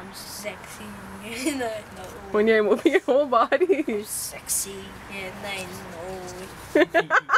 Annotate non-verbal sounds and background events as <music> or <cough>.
I'm sexy and I know. When you're moving your whole body. I'm sexy and I know. <laughs>